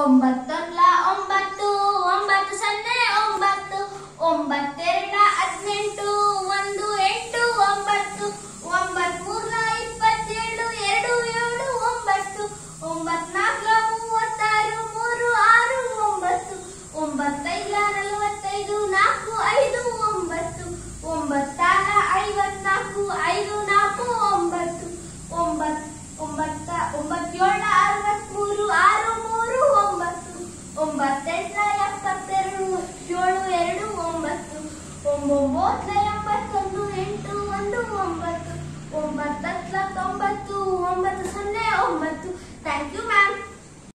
ಒಂಬತ್ತೊಂದ್ಲ, ಒಂಬತ್ತು ಒಂಬತ್ತು ಸೊನ್ನೆ, ಒಂಬತ್ತು ಒಂಬತ್ತೆರಡ ಹದಿನೆಂಟು, ಒಂದು ಎಂಟು, ಒಂಬತ್ತು, ಒಂಬತ್ ಮೂರ್ಲ ಇಪ್ಪತ್ತೇಳು ಎರಡು, ಏಳು, ಒಂಬತ್ತು ಒಂಬತ್ನಾಲ್ಕಲ ಮೂವತ್ತಾರು, ಮೂರು, ಆರು, ಒಂಬತ್ತು ಒಂಬತ್ತೈದ ನಲವತ್ತೈದು, ನಾಲ್ಕು, ಐದು, ಒಂಬತ್ತು ಒಂಬತ್ತಾರ ಐವತ್ನಾಲ್ಕು, ಐದು, ನಾಲ್ಕು, ಒಂಬತ್ತು ಒಂಬತ್ತು ಒಂಬತ್ತ ಒಂಬತ್ತೇಳ ಇಪ್ಪತ್ತೆಂಟು ಎಪ್ಪತ್ತೆರಡು ಏಳು ಎರಡು ಒಂಬತ್ತು. ಒಂಬತ್ತು